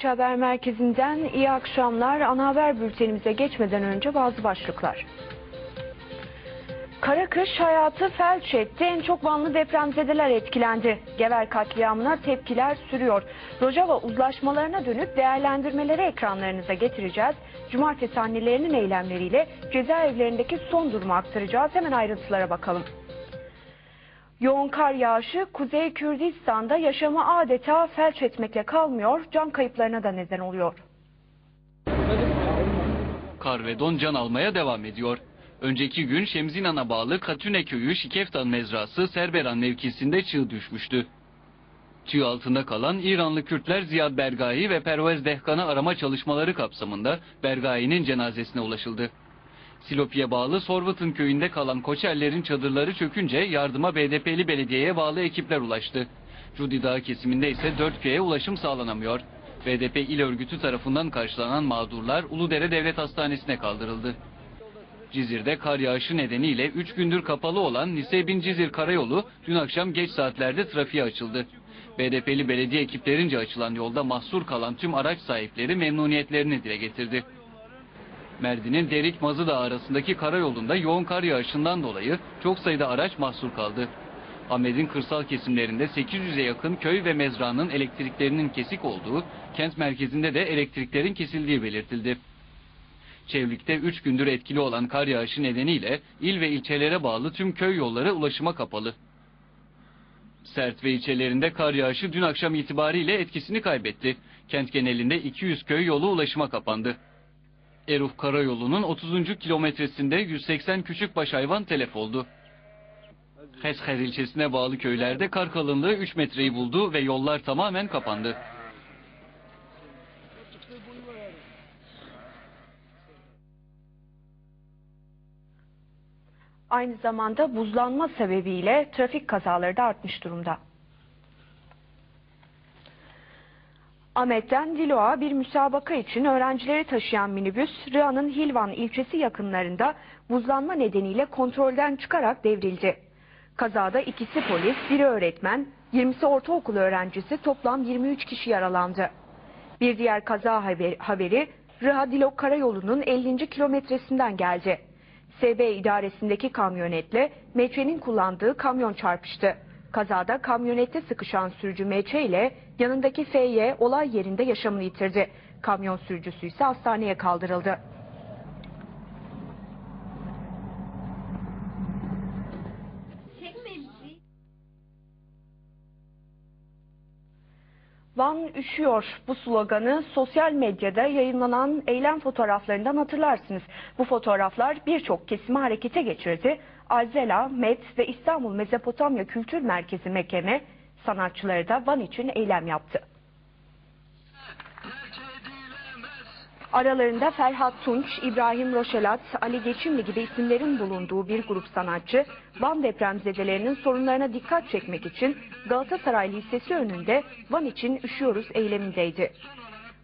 Boğaziçi Haber Merkezi'nden iyi akşamlar. Ana haber bültenimize geçmeden önce bazı başlıklar. Kara kış hayatı felç etti. En çok Vanlı depremzedeler etkilendi. Gever katliamına tepkiler sürüyor. Rojava uzlaşmalarına dönük değerlendirmeleri ekranlarınıza getireceğiz. Cumartesi annelerinin eylemleriyle cezaevlerindeki son durumu aktaracağız. Hemen ayrıntılara bakalım. Yoğun kar yağışı Kuzey Kürdistan'da yaşamı adeta felç etmekle kalmıyor, can kayıplarına da neden oluyor. Kar ve don can almaya devam ediyor. Önceki gün Şemzinan'a bağlı Katüne köyü Şikeftan mezrası Serberan mevkisinde çığ düşmüştü. Çığ altında kalan İranlı Kürtler Ziyad Bergai ve Pervez Dehkan'ı arama çalışmaları kapsamında Bergai'nin cenazesine ulaşıldı. Silopi'ye bağlı Sorvat'ın köyünde kalan Koçerlerin çadırları çökünce yardıma BDP'li belediyeye bağlı ekipler ulaştı. Cudi Dağı kesiminde ise dört köye ulaşım sağlanamıyor. BDP il örgütü tarafından karşılanan mağdurlar Uludere Devlet Hastanesi'ne kaldırıldı. Cizir'de kar yağışı nedeniyle 3 gündür kapalı olan Nisebin Cizir Karayolu dün akşam geç saatlerde trafiğe açıldı. BDP'li belediye ekiplerince açılan yolda mahsur kalan tüm araç sahipleri memnuniyetlerini dile getirdi. Merdin'in Derik Mazıdağ arasındaki karayolunda yoğun kar yağışından dolayı çok sayıda araç mahsur kaldı. Ahmet'in kırsal kesimlerinde 800'e yakın köy ve mezranın elektriklerinin kesik olduğu, kent merkezinde de elektriklerin kesildiği belirtildi. Çevlik'te 3 gündür etkili olan kar yağışı nedeniyle il ve ilçelere bağlı tüm köy yolları ulaşıma kapalı. Sert ve ilçelerinde kar yağışı dün akşam itibariyle etkisini kaybetti. Kent genelinde 200 köy yolu ulaşıma kapandı. Eruf Karayolu'nun 30. kilometresinde 180 küçükbaş hayvan telef oldu. Hesher ilçesine bağlı köylerde kar kalınlığı 3 metreyi buldu ve yollar tamamen kapandı. Aynı zamanda buzlanma sebebiyle trafik kazaları da artmış durumda. Ahmet'ten Dilo'a bir müsabaka için öğrencileri taşıyan minibüs, Rıa'nın Hilvan ilçesi yakınlarında buzlanma nedeniyle kontrolden çıkarak devrildi. Kazada ikisi polis, biri öğretmen, 20'si ortaokul öğrencisi toplam 23 kişi yaralandı. Bir diğer kaza haber- haberi Rıha Dilok Karayolu'nun 50. kilometresinden geldi. SB idaresindeki kamyonetle Meçe'nin kullandığı kamyon çarpıştı. Kazada kamyonette sıkışan sürücü Meçe ile yanındaki F'ye olay yerinde yaşamını yitirdi. Kamyon sürücüsü ise hastaneye kaldırıldı. Van üşüyor bu sloganı sosyal medyada yayınlanan eylem fotoğraflarından hatırlarsınız. Bu fotoğraflar birçok kesimi harekete geçirdi. Alzela, Met ve İstanbul Mezopotamya Kültür Merkezi Mekeme sanatçıları da Van için eylem yaptı. Aralarında Ferhat Tunç, İbrahim Roşelat, Ali Geçimli gibi isimlerin bulunduğu bir grup sanatçı, Van depremzedelerinin sorunlarına dikkat çekmek için Galatasaray Lisesi önünde Van için üşüyoruz eylemindeydi.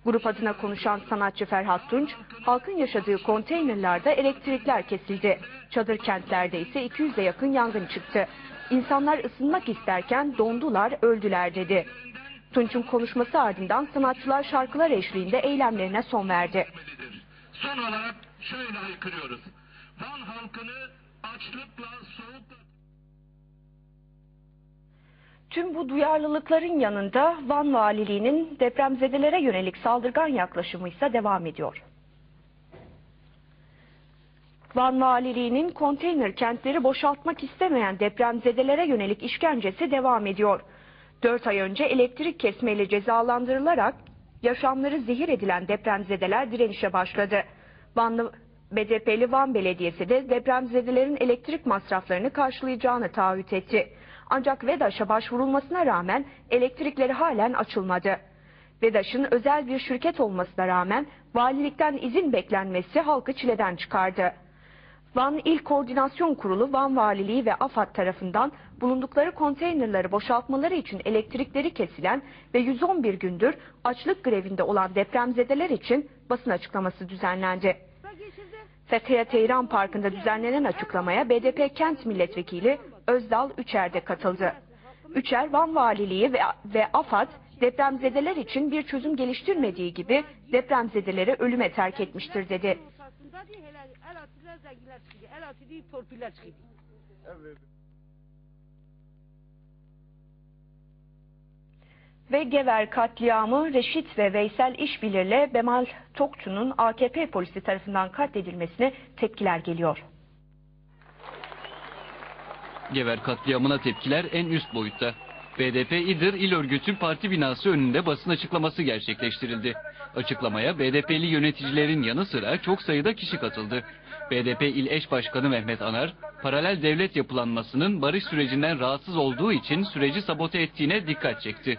Grup adına konuşan sanatçı Ferhat Tunç, halkın yaşadığı konteynerlarda elektrikler kesildi. Çadır kentlerde ise 200'e yakın yangın çıktı. İnsanlar ısınmak isterken dondular, öldüler dedi. Tunç'un konuşması ardından sanatçılar şarkılar eşliğinde eylemlerine son verdi. Son olarak şöyle haykırıyoruz. Van halkını açlıkla, soğukla... Tüm bu duyarlılıkların yanında Van Valiliği'nin depremzedelere yönelik saldırgan yaklaşımı ise devam ediyor. Van Valiliği'nin konteyner kentleri boşaltmak istemeyen depremzedelere yönelik işkencesi devam ediyor. 4 ay önce elektrik kesmeyle cezalandırılarak yaşamları zehir edilen depremzedeler direnişe başladı. Vanlı BDP'li Van Belediyesi de depremzedelerin elektrik masraflarını karşılayacağını taahhüt etti. Ancak VEDAŞ'a başvurulmasına rağmen elektrikleri halen açılmadı. VEDAŞ'ın özel bir şirket olmasına rağmen valilikten izin beklenmesi halkı çileden çıkardı. Van İl Koordinasyon Kurulu Van Valiliği ve AFAD tarafından bulundukları konteynerları boşaltmaları için elektrikleri kesilen ve 111 gündür açlık grevinde olan depremzedeler için basın açıklaması düzenlendi. Fethiye Teyran Parkı'nda düzenlenen açıklamaya BDP Kent Milletvekili Özdal Üçer de katıldı. Üçer, Van Valiliği ve, ve AFAD Depremzedeler için bir çözüm geliştirmediği gibi depremzedeleri ölüme terk etmiştir dedi. Değil, hele el atıyla zenginler çıkıyor. El atıyla torpiller çıkıyor. Ve Gever katliamı Reşit ve Veysel İşbilir'le Bemal Tokçu'nun AKP polisi tarafından katledilmesine tepkiler geliyor. Gever katliamına tepkiler en üst boyutta. BDP İdir İl Örgütü Parti binası önünde basın açıklaması gerçekleştirildi. Açıklamaya BDP'li yöneticilerin yanı sıra çok sayıda kişi katıldı. BDP İl Eş Başkanı Mehmet Anar, paralel devlet yapılanmasının barış sürecinden rahatsız olduğu için süreci sabote ettiğine dikkat çekti.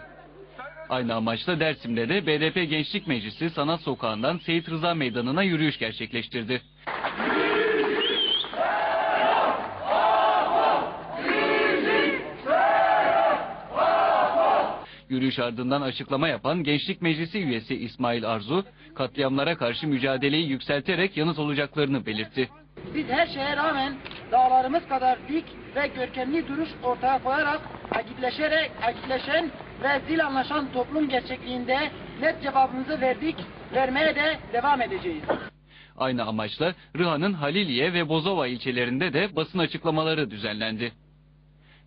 Aynı amaçla Dersim'de de BDP Gençlik Meclisi Sanat Sokağı'ndan Seyit Rıza Meydanı'na yürüyüş gerçekleştirdi. Yürüyüş ardından açıklama yapan Gençlik Meclisi üyesi İsmail Arzu, katliamlara karşı mücadeleyi yükselterek yanıt olacaklarını belirtti. Biz her şeye rağmen dağlarımız kadar dik ve görkemli duruş ortaya koyarak akitleşerek, akitleşen ve zil anlaşan toplum gerçekliğinde net cevabımızı verdik, vermeye de devam edeceğiz. Aynı amaçla Rıha'nın Haliliye ve Bozova ilçelerinde de basın açıklamaları düzenlendi.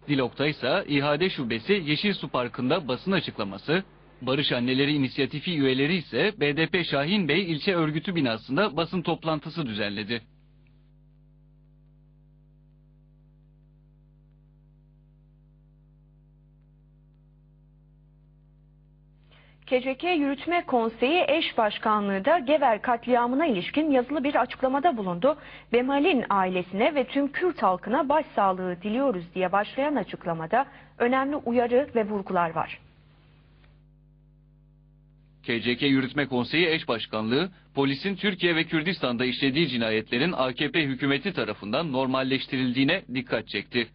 Dilok'ta ise İHADE Şubesi Yeşil Su Parkı'nda basın açıklaması, Barış Anneleri İnisiyatifi üyeleri ise BDP Şahin Bey ilçe örgütü binasında basın toplantısı düzenledi. KCK Yürütme Konseyi eş başkanlığı da Gever katliamına ilişkin yazılı bir açıklamada bulundu. Bemal'in ailesine ve tüm Kürt halkına başsağlığı diliyoruz diye başlayan açıklamada önemli uyarı ve vurgular var. KCK Yürütme Konseyi Eş Başkanlığı, polisin Türkiye ve Kürdistan'da işlediği cinayetlerin AKP hükümeti tarafından normalleştirildiğine dikkat çekti.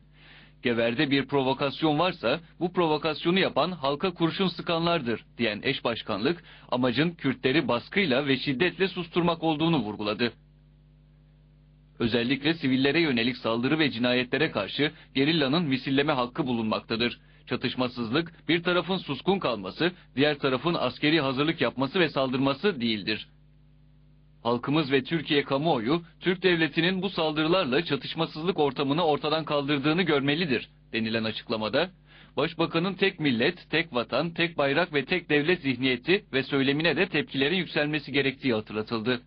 Gever'de bir provokasyon varsa bu provokasyonu yapan halka kurşun sıkanlardır diyen eş başkanlık amacın Kürtleri baskıyla ve şiddetle susturmak olduğunu vurguladı. Özellikle sivillere yönelik saldırı ve cinayetlere karşı gerillanın misilleme hakkı bulunmaktadır. Çatışmasızlık bir tarafın suskun kalması, diğer tarafın askeri hazırlık yapması ve saldırması değildir. Halkımız ve Türkiye kamuoyu, Türk devletinin bu saldırılarla çatışmasızlık ortamını ortadan kaldırdığını görmelidir denilen açıklamada, Başbakanın tek millet, tek vatan, tek bayrak ve tek devlet zihniyeti ve söylemine de tepkilerin yükselmesi gerektiği hatırlatıldı.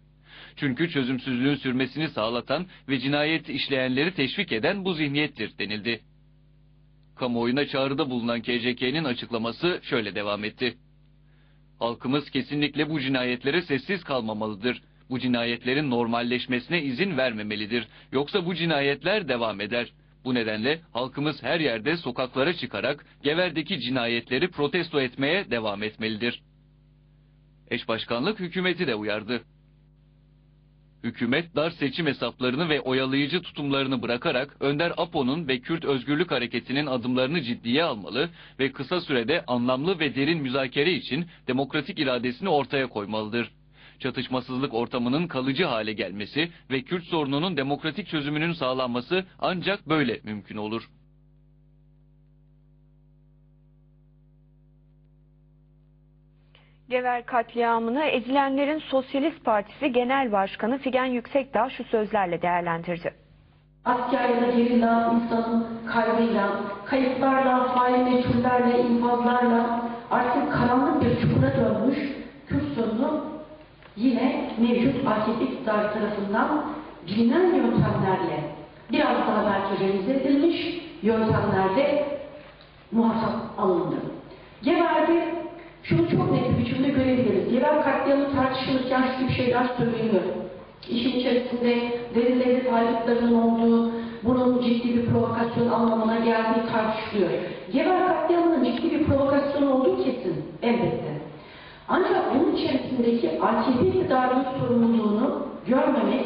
Çünkü çözümsüzlüğün sürmesini sağlatan ve cinayet işleyenleri teşvik eden bu zihniyettir denildi. Kamuoyuna çağrıda bulunan KCK'nin açıklaması şöyle devam etti. Halkımız kesinlikle bu cinayetlere sessiz kalmamalıdır. Bu cinayetlerin normalleşmesine izin vermemelidir. Yoksa bu cinayetler devam eder. Bu nedenle halkımız her yerde sokaklara çıkarak Gever'deki cinayetleri protesto etmeye devam etmelidir. Eşbaşkanlık hükümeti de uyardı. Hükümet dar seçim hesaplarını ve oyalayıcı tutumlarını bırakarak Önder Apo'nun ve Kürt Özgürlük Hareketi'nin adımlarını ciddiye almalı ve kısa sürede anlamlı ve derin müzakere için demokratik iradesini ortaya koymalıdır. Çatışmasızlık ortamının kalıcı hale gelmesi ve Kürt sorununun demokratik çözümünün sağlanması ancak böyle mümkün olur. Gever katliamını ezilenlerin Sosyalist Partisi Genel Başkanı Figen Yüksekdağ şu sözlerle değerlendirdi. Asker ya da gerilla insanın kaybıyla, kayıplarla, fail meçhullerle, infazlarla artık karanlık bir çukura dönmüş yine mevcut AKP iktidarı tarafından bilinen yöntemlerle biraz daha belki revize edilmiş yöntemlerle muhatap alındı. Gever'de şunu çok net bir biçimde görebiliriz. Gever katliamı tartışılırken şu tip şeyler söyleniyor. İşin içerisinde derin devlet olduğu, bunun ciddi bir provokasyon anlamına geldiği tartışılıyor. Geber katliamının ciddi bir provokasyon olduğu kesin elbette. Ancak bunun içerisindeki AKP iktidarının sorumluluğunu görmemek,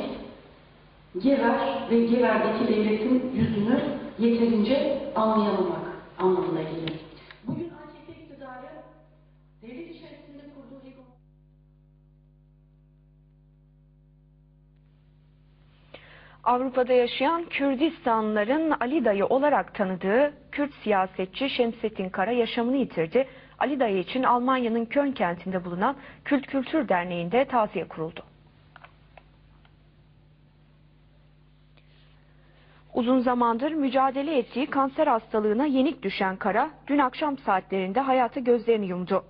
Gever ve Gever'deki devletin yüzünü yeterince anlayamamak anlamına gelir. Bugün AKP iktidarı devlet içerisinde kurduğu Avrupa'da yaşayan Kürdistanlıların Ali Dayı olarak tanıdığı Kürt siyasetçi Şemsettin Kara yaşamını yitirdi. Ali Dayı için Almanya'nın Köln kentinde bulunan Kült Kültür Derneği'nde taziye kuruldu. Uzun zamandır mücadele ettiği kanser hastalığına yenik düşen Kara, dün akşam saatlerinde hayata gözlerini yumdu.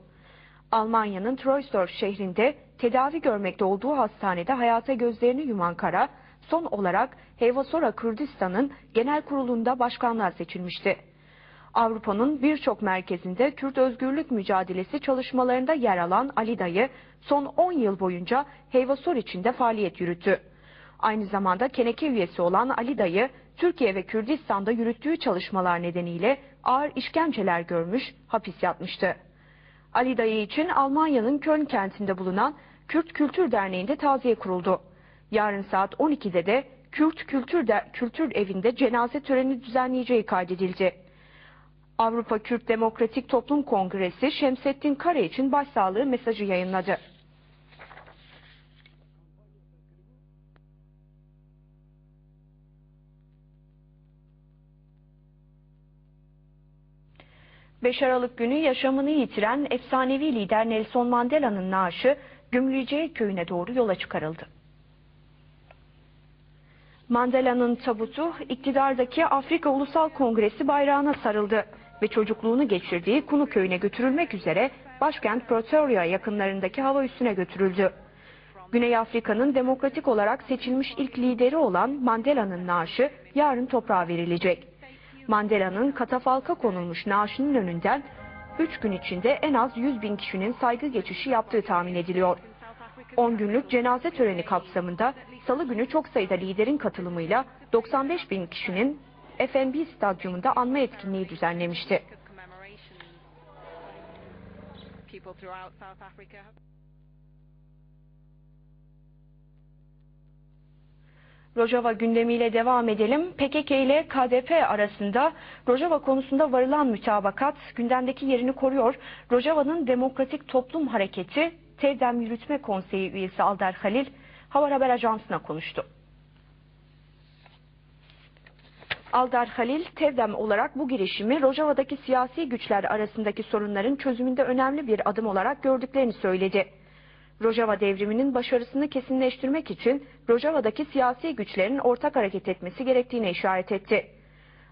Almanya'nın Troisdorf şehrinde tedavi görmekte olduğu hastanede hayata gözlerini yuman Kara, son olarak Heyvasora Kürdistan'ın genel kurulunda başkanlığa seçilmişti. Avrupa'nın birçok merkezinde Kürt özgürlük mücadelesi çalışmalarında yer alan Ali Dayı, son 10 yıl boyunca Heyvasor içinde faaliyet yürüttü. Aynı zamanda Keneke üyesi olan Ali Dayı, Türkiye ve Kürdistan'da yürüttüğü çalışmalar nedeniyle ağır işkenceler görmüş, hapis yatmıştı. Ali Dayı için Almanya'nın Köln kentinde bulunan Kürt Kültür Derneği'nde taziye kuruldu. Yarın saat 12'de de Kürt Kültür, De- Kültür Evi'nde cenaze töreni düzenleyeceği kaydedildi. Avrupa Kürt Demokratik Toplum Kongresi Şemsettin Kara için başsağlığı mesajı yayınladı. Beş Aralık günü yaşamını yitiren efsanevi lider Nelson Mandela'nın naaşı Gümrüceği köyüne doğru yola çıkarıldı. Mandela'nın tabutu iktidardaki Afrika Ulusal Kongresi bayrağına sarıldı ve çocukluğunu geçirdiği Kunu köyüne götürülmek üzere başkent Pretoria yakınlarındaki hava üssüne götürüldü. Güney Afrika'nın demokratik olarak seçilmiş ilk lideri olan Mandela'nın naaşı yarın toprağa verilecek. Mandela'nın katafalka konulmuş naaşının önünden 3 gün içinde en az 100 bin kişinin saygı geçişi yaptığı tahmin ediliyor. 10 günlük cenaze töreni kapsamında salı günü çok sayıda liderin katılımıyla 95 bin kişinin FNB stadyumunda anma etkinliği düzenlemişti. People throughout South Africa. Rojava gündemiyle devam edelim. PKK ile KDP arasında Rojava konusunda varılan mütabakat gündemdeki yerini koruyor. Rojava'nın Demokratik Toplum Hareketi Tevdem Yürütme Konseyi üyesi Aldar Halil Haber Haber Ajansı'na konuştu. Aldar Halil, Tevdem olarak bu girişimi Rojava'daki siyasi güçler arasındaki sorunların çözümünde önemli bir adım olarak gördüklerini söyledi. Rojava devriminin başarısını kesinleştirmek için Rojava'daki siyasi güçlerin ortak hareket etmesi gerektiğine işaret etti.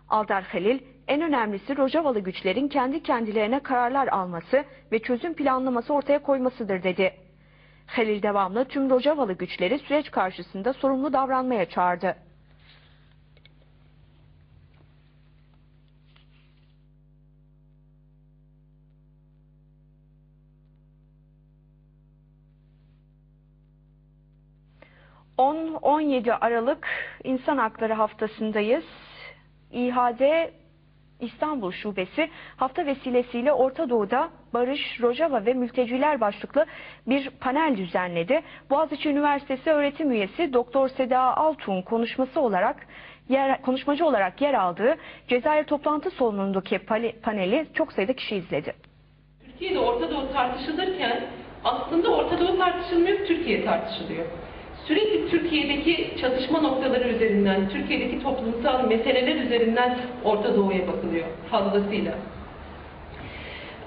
Aldar Halil, en önemlisi Rojavalı güçlerin kendi kendilerine kararlar alması ve çözüm planlaması ortaya koymasıdır dedi. Halil devamlı tüm Rojavalı güçleri süreç karşısında sorumlu davranmaya çağırdı. ...10-17 Aralık İnsan Hakları Haftası'ndayız. İHAD İstanbul Şubesi hafta vesilesiyle Orta Doğu'da Barış, Rojava ve Mülteciler başlıklı bir panel düzenledi. Boğaziçi Üniversitesi öğretim üyesi Doktor Seda Altun konuşması olarak yer, konuşmacı olarak yer aldığı Cezayir toplantı salonundaki paneli çok sayıda kişi izledi. Türkiye'de Orta Doğu tartışılırken aslında Orta Doğu tartışılmıyor, Türkiye tartışılıyor. Sürekli Türkiye'deki çatışma noktaları üzerinden, Türkiye'deki toplumsal meseleler üzerinden Orta Doğu'ya bakılıyor fazlasıyla.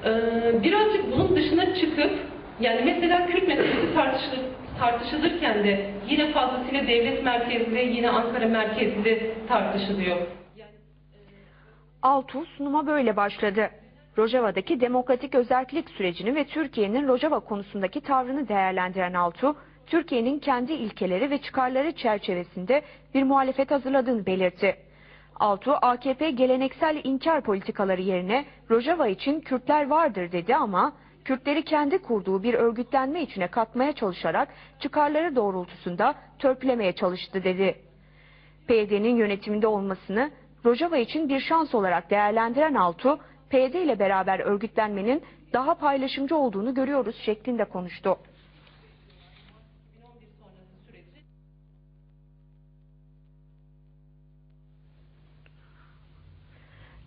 Ee, birazcık bunun dışına çıkıp, yani mesela Kürt meselesi tartışılır, tartışılırken de yine fazlasıyla devlet merkezli, yine Ankara merkezli tartışılıyor. Altu sunuma böyle başladı. Rojava'daki demokratik özellik sürecini ve Türkiye'nin Rojava konusundaki tavrını değerlendiren Altu, Türkiye'nin kendi ilkeleri ve çıkarları çerçevesinde bir muhalefet hazırladığını belirtti. Altu, AKP geleneksel inkar politikaları yerine Rojava için Kürtler vardır dedi ama Kürtleri kendi kurduğu bir örgütlenme içine katmaya çalışarak çıkarları doğrultusunda törpülemeye çalıştı dedi. PYD'nin yönetiminde olmasını Rojava için bir şans olarak değerlendiren Altu, PYD ile beraber örgütlenmenin daha paylaşımcı olduğunu görüyoruz şeklinde konuştu.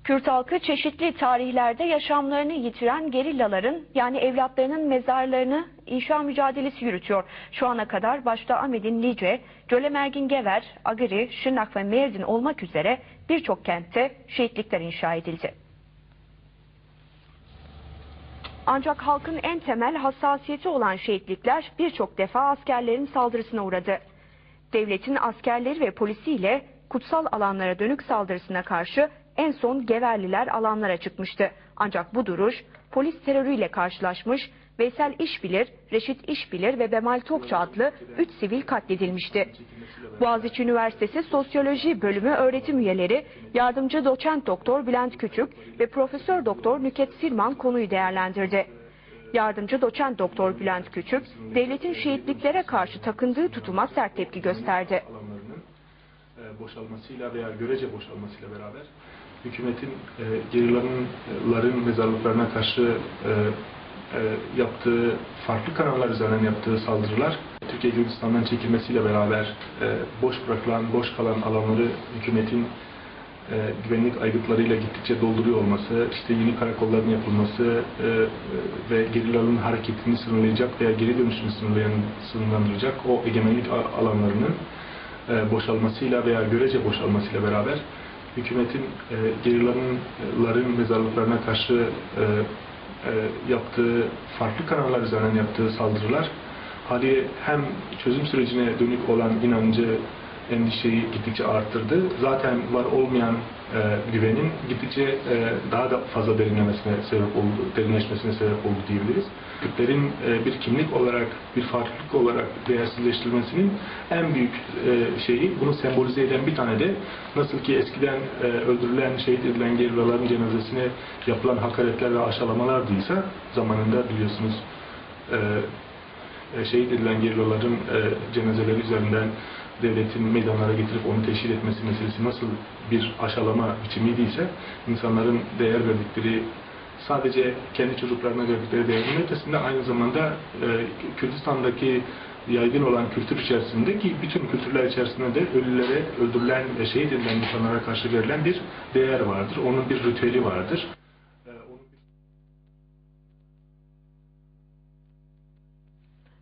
Kürt halkı çeşitli tarihlerde yaşamlarını yitiren gerillaların yani evlatlarının mezarlarını inşa mücadelesi yürütüyor. Şu ana kadar başta Ahmet'in Lice, Cölemergin Gever, Agri, Şırnak ve Merdin olmak üzere birçok kentte şehitlikler inşa edildi. Ancak halkın en temel hassasiyeti olan şehitlikler birçok defa askerlerin saldırısına uğradı. Devletin askerleri ve polisiyle kutsal alanlara dönük saldırısına karşı en son Geverliler alanlara çıkmıştı. Ancak bu duruş polis terörüyle karşılaşmış, Veysel İşbilir, Reşit İşbilir ve Bemal Tokçu adlı 3 sivil katledilmişti. Boğaziçi Üniversitesi Sosyoloji Bölümü öğretim üyeleri yardımcı doçent doktor Bülent Küçük ve profesör doktor Nüket Sirman konuyu değerlendirdi. Yardımcı doçent doktor Bülent Küçük, devletin şehitliklere karşı takındığı tutuma sert tepki gösterdi. e, boşalmasıyla veya görece boşalmasıyla beraber hükümetin e, gerilanların mezarlıklarına karşı e, e, yaptığı farklı kanallar üzerinden yaptığı saldırılar Türkiye Gürcistan'dan çekilmesiyle beraber e, boş bırakılan, boş kalan alanları hükümetin e, güvenlik aygıtlarıyla gittikçe dolduruyor olması, işte yeni karakolların yapılması e, ve gerilanın hareketini sınırlayacak veya geri dönüşünü sınırlandıracak o egemenlik alanlarının e, boşalmasıyla veya görece boşalmasıyla beraber hükümetin e, gerilanların mezarlıklarına karşı e, e, yaptığı farklı kanallar üzerinden yaptığı saldırılar hali hem çözüm sürecine dönük olan inancı endişeyi gittikçe arttırdı. Zaten var olmayan e, güvenin gittikçe e, daha da fazla derinlemesine sebep oldu, derinleşmesine sebep oldu diyebiliriz. Kürtlerin e, bir kimlik olarak, bir farklılık olarak değersizleştirilmesinin en büyük e, şeyi, bunu sembolize eden bir tane de nasıl ki eskiden e, öldürülen, şehit edilen gerillaların cenazesine yapılan hakaretler ve aşağılamalar değilse zamanında biliyorsunuz şehit edilen gerillaların cenazeleri üzerinden devletin meydanlara getirip onu teşhir etmesi meselesi nasıl bir aşağılama biçimiydiyse insanların değer verdikleri sadece kendi çocuklarına verdikleri değerin ötesinde aynı zamanda e, Kürdistan'daki yaygın olan kültür içerisinde ki bütün kültürler içerisinde de ölülere, öldürülen ve şehit edilen insanlara karşı verilen bir değer vardır. Onun bir ritüeli vardır. E,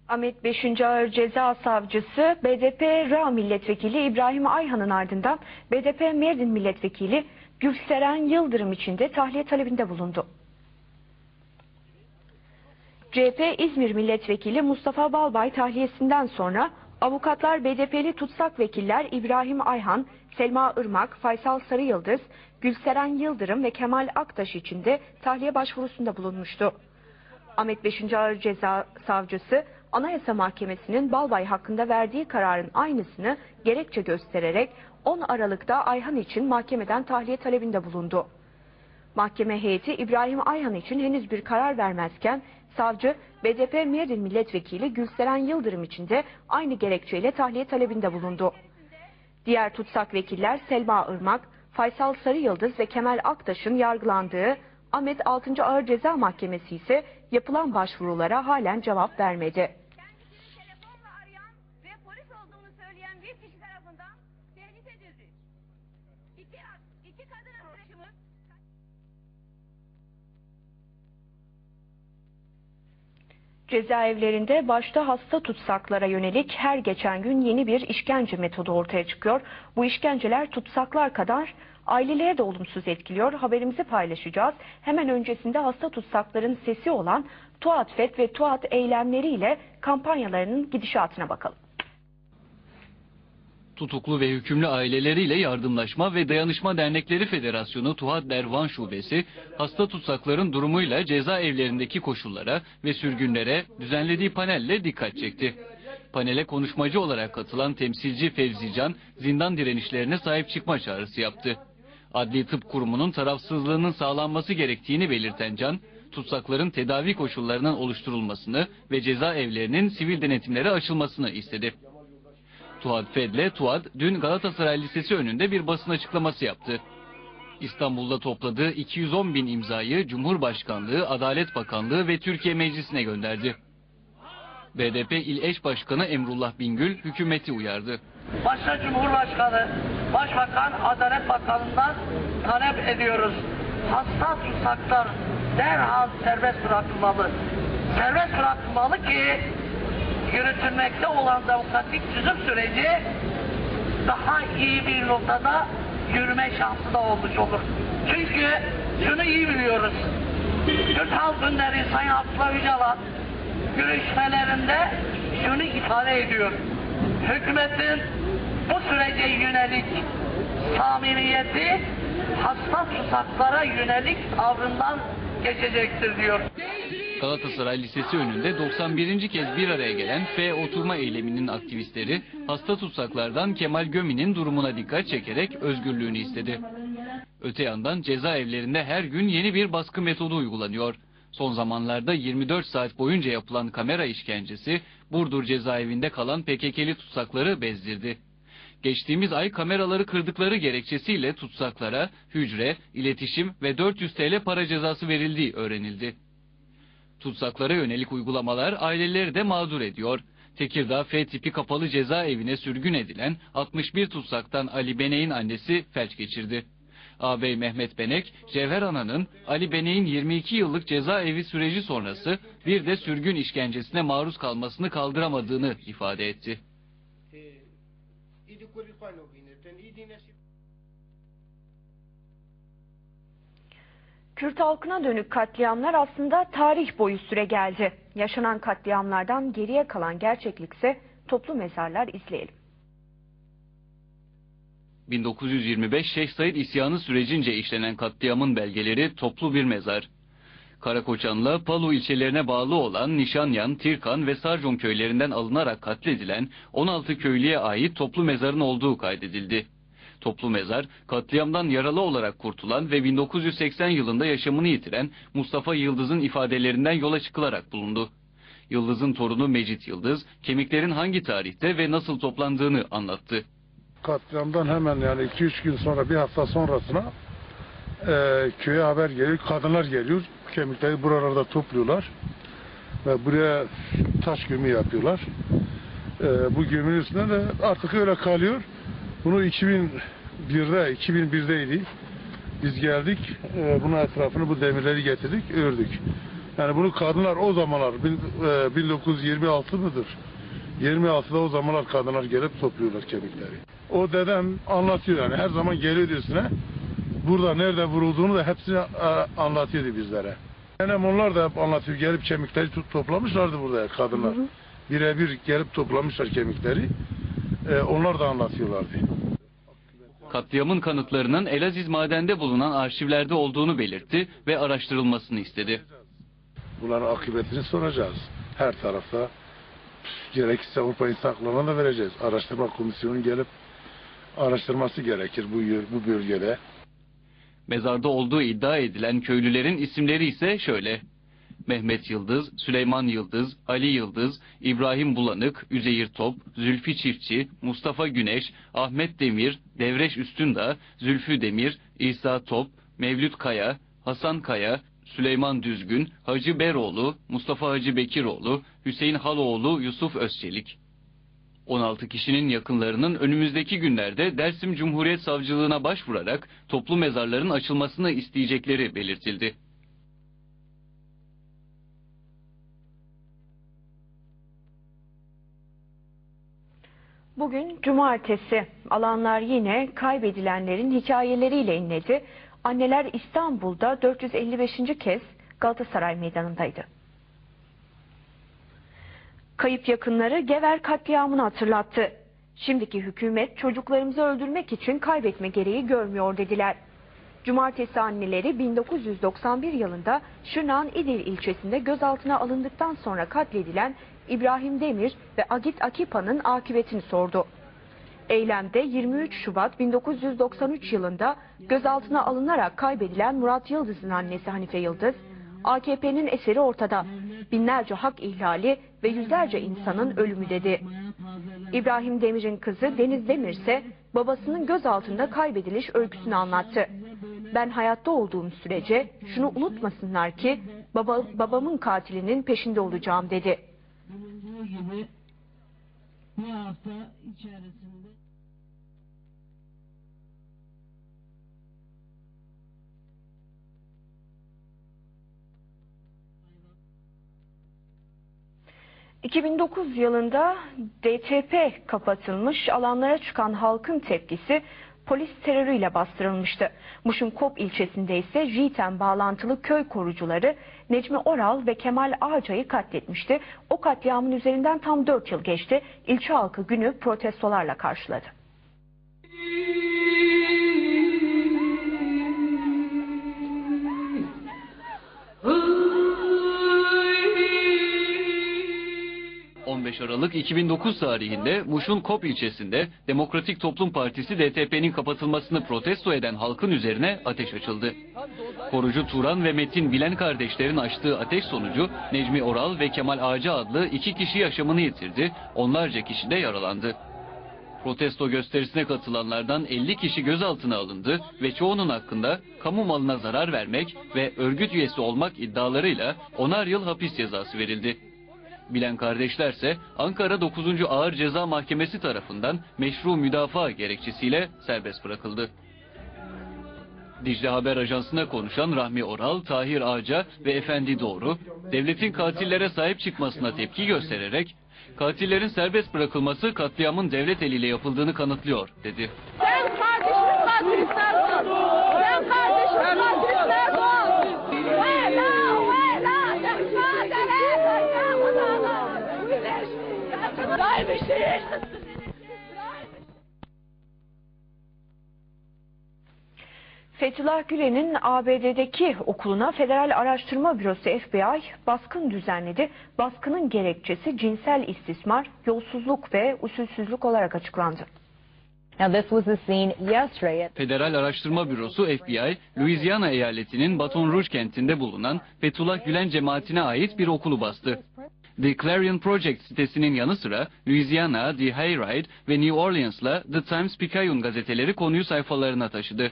Ahmet 5. Ağır Ceza Savcısı BDP RA Milletvekili İbrahim Ayhan'ın ardından BDP Mardin Milletvekili Gülseren Yıldırım için de tahliye talebinde bulundu. CHP İzmir Milletvekili Mustafa Balbay tahliyesinden sonra avukatlar BDP'li tutsak vekiller İbrahim Ayhan, Selma Irmak, Faysal Sarıyıldız, Gülseren Yıldırım ve Kemal Aktaş için de tahliye başvurusunda bulunmuştu. Ahmet 5. Ağır Ceza Savcısı Anayasa Mahkemesi'nin Balbay hakkında verdiği kararın aynısını gerekçe göstererek 10 Aralık'ta Ayhan için mahkemeden tahliye talebinde bulundu. Mahkeme heyeti İbrahim Ayhan için henüz bir karar vermezken savcı BDP Mardin Milletvekili Gülseren Yıldırım için de aynı gerekçeyle tahliye talebinde bulundu. Diğer tutsak vekiller Selma Irmak, Faysal Sarıyıldız ve Kemal Aktaş'ın yargılandığı Ahmet 6. Ağır Ceza Mahkemesi ise yapılan başvurulara halen cevap vermedi. Kendisini telefonla arayan ve polis olduğunu söyleyen bir kişi tarafından tehdit edildi. İki, iki kadın arkadaşımız Cezaevlerinde başta hasta tutsaklara yönelik her geçen gün yeni bir işkence metodu ortaya çıkıyor. Bu işkenceler tutsaklar kadar ailelere de olumsuz etkiliyor. Haberimizi paylaşacağız. Hemen öncesinde hasta tutsakların sesi olan Tuat FET ve Tuat eylemleriyle kampanyalarının gidişatına bakalım. Tutuklu ve hükümlü aileleriyle Yardımlaşma ve Dayanışma Dernekleri Federasyonu Tuhat Dervan Şubesi, hasta tutsakların durumuyla cezaevlerindeki koşullara ve sürgünlere düzenlediği panelle dikkat çekti. Panele konuşmacı olarak katılan temsilci Fevzi Can, zindan direnişlerine sahip çıkma çağrısı yaptı. Adli Tıp Kurumu'nun tarafsızlığının sağlanması gerektiğini belirten Can, tutsakların tedavi koşullarının oluşturulmasını ve cezaevlerinin sivil denetimlere açılmasını istedi. Tuad Fed'le Tuad dün Galatasaray Lisesi önünde bir basın açıklaması yaptı. İstanbul'da topladığı 210 bin imzayı Cumhurbaşkanlığı, Adalet Bakanlığı ve Türkiye Meclisi'ne gönderdi. BDP İl Eş Başkanı Emrullah Bingül hükümeti uyardı. Başta Cumhurbaşkanı, Başbakan, Adalet Bakanı'ndan talep ediyoruz. Hasta tutsaklar derhal serbest bırakılmalı. Serbest bırakılmalı ki yürütülmekte olan demokratik çözüm süreci daha iyi bir noktada yürüme şansı da olmuş olur. Çünkü şunu iyi biliyoruz. Türk Halk Önderi Sayın Abdullah Öcalan görüşmelerinde şunu ifade ediyor. Hükümetin bu sürece yönelik samimiyeti hasta susaklara yönelik tavrından geçecektir diyor. Galatasaray Lisesi önünde 91. kez bir araya gelen F oturma eyleminin aktivistleri hasta tutsaklardan Kemal Gömi'nin durumuna dikkat çekerek özgürlüğünü istedi. Öte yandan cezaevlerinde her gün yeni bir baskı metodu uygulanıyor. Son zamanlarda 24 saat boyunca yapılan kamera işkencesi Burdur cezaevinde kalan PKK'li tutsakları bezdirdi. Geçtiğimiz ay kameraları kırdıkları gerekçesiyle tutsaklara hücre, iletişim ve 400 TL para cezası verildiği öğrenildi. Tutsaklara yönelik uygulamalar aileleri de mağdur ediyor. Tekirdağ F tipi kapalı cezaevine sürgün edilen 61 tutsaktan Ali Benek'in annesi felç geçirdi. Ağabey Mehmet Benek, Cevher Ana'nın Ali Benek'in 22 yıllık cezaevi süreci sonrası bir de sürgün işkencesine maruz kalmasını kaldıramadığını ifade etti. Kürt halkına dönük katliamlar aslında tarih boyu süre geldi. Yaşanan katliamlardan geriye kalan gerçeklikse toplu mezarlar izleyelim. 1925 Şeyh Said isyanı sürecince işlenen katliamın belgeleri toplu bir mezar. Karakoçan'la Palu ilçelerine bağlı olan Nişanyan, Tirkan ve Sarcon köylerinden alınarak katledilen 16 köylüye ait toplu mezarın olduğu kaydedildi. Toplu mezar, katliamdan yaralı olarak kurtulan ve 1980 yılında yaşamını yitiren Mustafa Yıldız'ın ifadelerinden yola çıkılarak bulundu. Yıldız'ın torunu Mecit Yıldız, kemiklerin hangi tarihte ve nasıl toplandığını anlattı. katliamdan hemen yani 2-3 gün sonra bir hafta sonrasına e, köye haber geliyor. Kadınlar geliyor. Kemikleri buralarda topluyorlar. Ve buraya taş gömü yapıyorlar. E, bu gömünün üstünde de artık öyle kalıyor. Bunu 2001'de, 2001'deydi. Biz geldik. E, bunun etrafını bu demirleri getirdik, ördük. Yani bunu kadınlar o zamanlar e, 1926 mıdır? 26'da o zamanlar kadınlar gelip topluyorlar kemikleri. O dedem anlatıyor yani her zaman geliyordu üstüne. Burada nerede vurulduğunu da hepsini e, anlatıyordu bizlere. Nenem onlar da hep anlatıyor. Gelip kemikleri tut, toplamışlardı burada kadınlar. Birebir gelip toplamışlar kemikleri. E, onlar da anlatıyorlardı. Katliamın kanıtlarının Elaziz madende bulunan arşivlerde olduğunu belirtti ve araştırılmasını istedi. Bunların akıbetini soracağız. Her tarafta gerekirse Avrupa İnsan Hakları'na da vereceğiz. Araştırma komisyonunun gelip araştırması gerekir bu, bu bölgede. Mezarda olduğu iddia edilen köylülerin isimleri ise şöyle. Mehmet Yıldız, Süleyman Yıldız, Ali Yıldız, İbrahim Bulanık, Üzeyir Top, Zülfü Çiftçi, Mustafa Güneş, Ahmet Demir, Devreş Üstündağ, Zülfü Demir, İsa Top, Mevlüt Kaya, Hasan Kaya, Süleyman Düzgün, Hacı Beroğlu, Mustafa Hacı Bekiroğlu, Hüseyin Haloğlu, Yusuf Özçelik. 16 kişinin yakınlarının önümüzdeki günlerde Dersim Cumhuriyet Savcılığına başvurarak toplu mezarların açılmasını isteyecekleri belirtildi. Bugün cumartesi. Alanlar yine kaybedilenlerin hikayeleriyle inledi. Anneler İstanbul'da 455. kez Galatasaray Meydanı'ndaydı. Kayıp yakınları Gever katliamını hatırlattı. Şimdiki hükümet çocuklarımızı öldürmek için kaybetme gereği görmüyor dediler. Cumartesi anneleri 1991 yılında Şırnak'ın İdil ilçesinde gözaltına alındıktan sonra katledilen İbrahim Demir ve Agit Akipa'nın akıbetini sordu. Eylemde 23 Şubat 1993 yılında gözaltına alınarak kaybedilen Murat Yıldız'ın annesi Hanife Yıldız, AKP'nin eseri ortada, binlerce hak ihlali ve yüzlerce insanın ölümü dedi. İbrahim Demir'in kızı Deniz Demir ise babasının gözaltında kaybediliş öyküsünü anlattı. Ben hayatta olduğum sürece şunu unutmasınlar ki baba, babamın katilinin peşinde olacağım dedi. bir hafta içerisinde ...2009 yılında DTP kapatılmış alanlara çıkan halkın tepkisi polis terörüyle bastırılmıştı. Muş'un Kop ilçesinde ise JITEM bağlantılı köy korucuları Necmi Oral ve Kemal Ağaca'yı katletmişti. O katliamın üzerinden tam 4 yıl geçti. İlçe halkı günü protestolarla karşıladı. 15 Aralık 2009 tarihinde Muş'un Kop ilçesinde Demokratik Toplum Partisi DTP'nin kapatılmasını protesto eden halkın üzerine ateş açıldı. Korucu Turan ve Metin Bilen kardeşlerin açtığı ateş sonucu Necmi Oral ve Kemal Ağacı adlı iki kişi yaşamını yitirdi, onlarca kişi de yaralandı. Protesto gösterisine katılanlardan 50 kişi gözaltına alındı ve çoğunun hakkında kamu malına zarar vermek ve örgüt üyesi olmak iddialarıyla onar yıl hapis cezası verildi. Bilen kardeşlerse Ankara 9. Ağır Ceza Mahkemesi tarafından meşru müdafaa gerekçesiyle serbest bırakıldı. Dicle Haber Ajansı'na konuşan Rahmi Oral, Tahir Ağaca ve Efendi Doğru, devletin katillere sahip çıkmasına tepki göstererek, katillerin serbest bırakılması katliamın devlet eliyle yapıldığını kanıtlıyor, dedi. Sen kardeşimi katilsen Fethullah Gülen'in ABD'deki okuluna Federal Araştırma Bürosu FBI baskın düzenledi. Baskının gerekçesi cinsel istismar, yolsuzluk ve usulsüzlük olarak açıklandı. Now this was the scene yesterday at Federal Araştırma Bürosu FBI, Louisiana eyaletinin Baton Rouge kentinde bulunan Fethullah Gülen cemaatine ait bir okulu bastı. The Clarion Project sitesinin yanı sıra Louisiana, The Hayride ve New Orleans'la The Times Picayune gazeteleri konuyu sayfalarına taşıdı.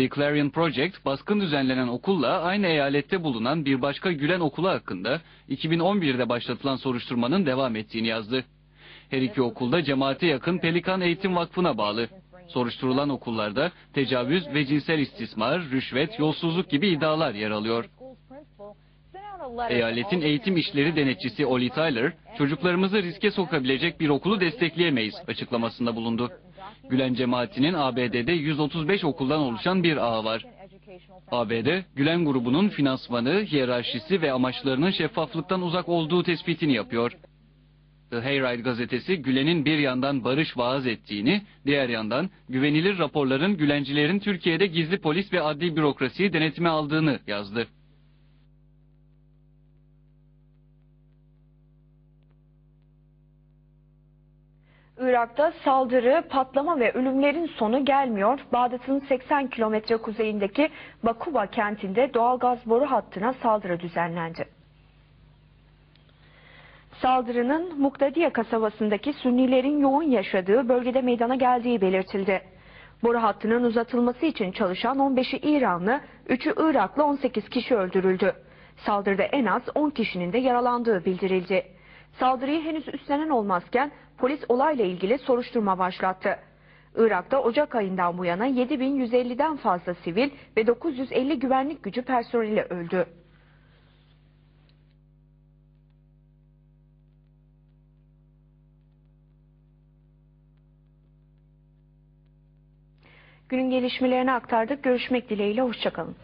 The Clarion Project, baskın düzenlenen okulla aynı eyalette bulunan bir başka Gülen okulu hakkında 2011'de başlatılan soruşturmanın devam ettiğini yazdı. Her iki okulda cemaate yakın Pelikan Eğitim Vakfı'na bağlı. Soruşturulan okullarda tecavüz ve cinsel istismar, rüşvet, yolsuzluk gibi iddialar yer alıyor. Eyaletin eğitim işleri denetçisi Oli Tyler, çocuklarımızı riske sokabilecek bir okulu destekleyemeyiz açıklamasında bulundu. Gülen cemaatinin ABD'de 135 okuldan oluşan bir ağı var. ABD, Gülen grubunun finansmanı, hiyerarşisi ve amaçlarının şeffaflıktan uzak olduğu tespitini yapıyor. The Hayride gazetesi Gülen'in bir yandan barış vaaz ettiğini, diğer yandan güvenilir raporların Gülencilerin Türkiye'de gizli polis ve adli bürokrasiyi denetime aldığını yazdı. Irak'ta saldırı, patlama ve ölümlerin sonu gelmiyor. Bağdat'ın 80 kilometre kuzeyindeki Bakuba kentinde doğalgaz boru hattına saldırı düzenlendi. Saldırının Muktadiye kasabasındaki Sünnilerin yoğun yaşadığı bölgede meydana geldiği belirtildi. Boru hattının uzatılması için çalışan 15'i İranlı, 3'ü Iraklı 18 kişi öldürüldü. Saldırıda en az 10 kişinin de yaralandığı bildirildi. Saldırıyı henüz üstlenen olmazken polis olayla ilgili soruşturma başlattı. Irak'ta Ocak ayından bu yana 7150'den fazla sivil ve 950 güvenlik gücü personeli öldü. Günün gelişmelerini aktardık. Görüşmek dileğiyle. Hoşçakalın.